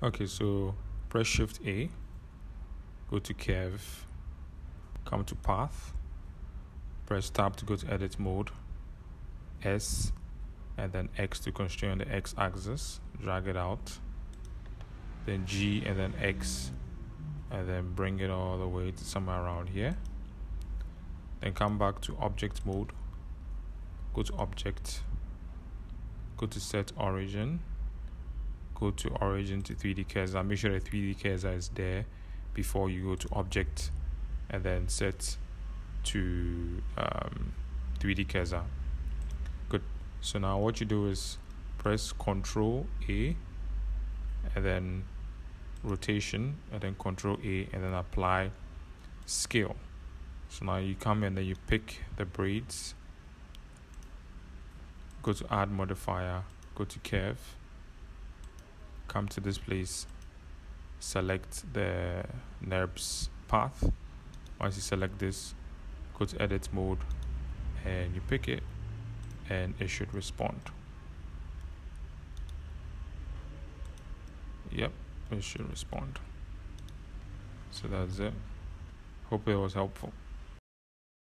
Okay, so press Shift A, go to Curve, come to Path, press Tab to go to Edit Mode, S, and then X to constrain on the X axis, drag it out, then G and then X, and then bring it all the way to somewhere around here. Then come back to Object Mode, go to Object, go to Set Origin, go to origin to 3D cursor. Make sure the 3D cursor is there before you go to object and then set to um, 3D cursor. Good. So now what you do is press Control A and then rotation and then Control A and then apply scale. So now you come in and you pick the braids, go to add modifier, go to curve come to this place select the NURBS path. Once you select this go to edit mode and you pick it and it should respond. Yep it should respond. So that's it. Hope it was helpful